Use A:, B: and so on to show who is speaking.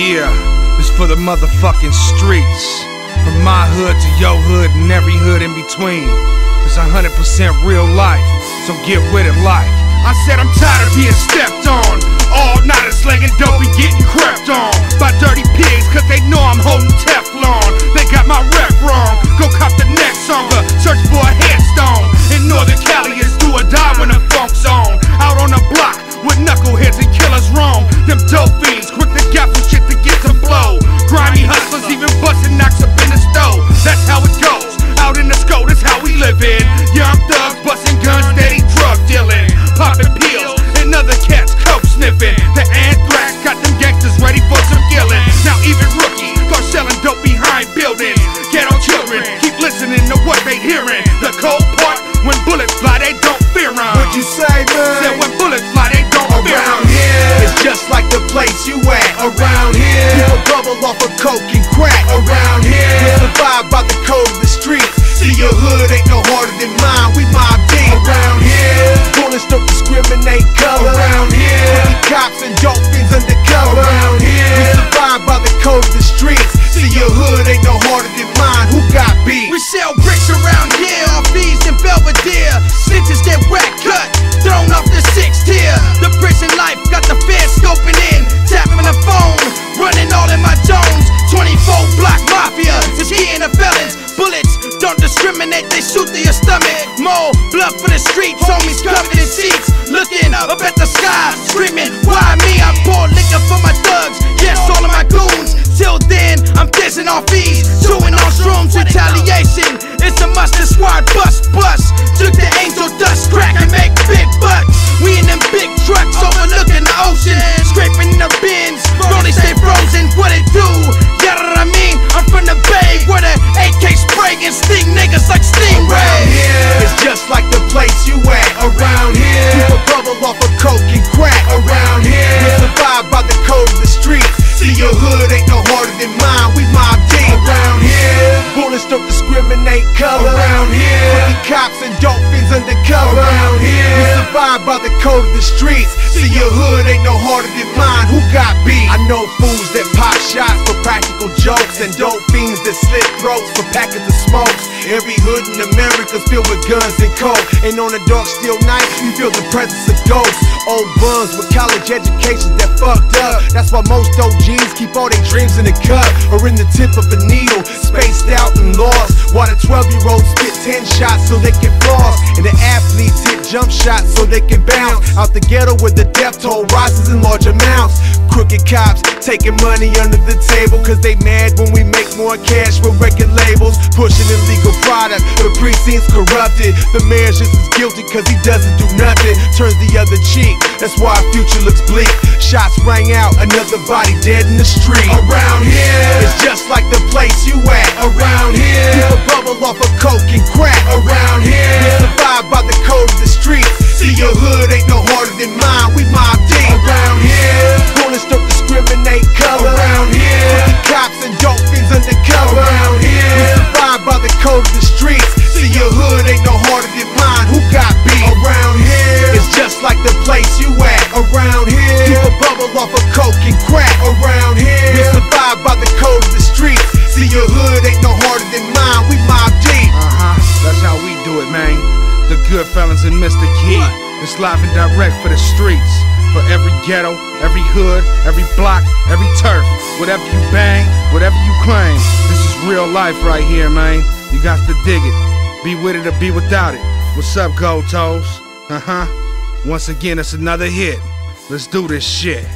A: Yeah, it's for the motherfucking streets. From my hood to your hood and every hood in between. It's 100% real life, so get with it like. I said I'm tired of being stepped on. All night it's slanging dope and getting crept on by dirty pigs, cause they know I'm holding
B: bricks around here, off these in Belvedere. Snitches get whack cut, thrown off the sixth tier. The prison life got the feds scoping in, tapping the phone, running all in my Jones. 24 block mafia is hitting the felons. Bullets don't discriminate, they shoot through your stomach. More blood for the streets, homies covered in seats. Looking up at the sky, screaming, Why me? I pour liquor for my thugs, yes, dust, crack and make big bucks. We in them big trucks overlooking the ocean, scraping the bins. Rolling stay frozen, what it do? Yeah, I mean, I'm from the bay where the AK spray and sting niggas like
C: Around here, it's just like the place you at. Around here, people bubble off of coke and crack. Around here, we survive by the code of the streets. See your hood ain't no harder than mine. We mob deep. Around here, bullets don't discriminate color. Around here, we survive by the code of the streets. See your hood ain't no harder than mine. Who got beef? I know fools that pop shots for practical jokes and dope fiends that slit throats for packets of smokes. Every hood in America's filled with guns and coke. And on a dark, still night, we feel the presence of ghosts. Old bums with college educations that fucked up. That's why most OGs keep all their dreams in a cup or in the tip of a needle, spaced out and lost. While the 12 year olds spit 10 shots so they can floss. Athletes hit jump shots so they can bounce. Out the ghetto where the death toll rises in large amounts. Crooked cops taking money under the table cause they mad when we make more cash with record labels. Pushing illegal product, the precinct's corrupted. The mayor's just as guilty cause he doesn't do nothing. Turns the other cheek, that's why our future looks bleak. Shots rang out, another body dead in the street. Around here, it's just like the place you at. Around here, people bubble off of coke and crack. Around here, just like the place you at. Around here, people bubble off of coke and crack. Around here, we survive by the code of the streets. See your hood ain't no harder than mine. We mob deep.
A: Uh huh. That's how we do it, man. The Goodfelonz and Mr. Kee. It's live and direct for the streets. For every ghetto, every hood, every block, every turf. Whatever you bang, whatever you claim. This is real life right here, man. You got to dig it. Be with it or be without it. What's up, Goldtoes? Uh huh. Once again, it's another hit. Let's do this shit.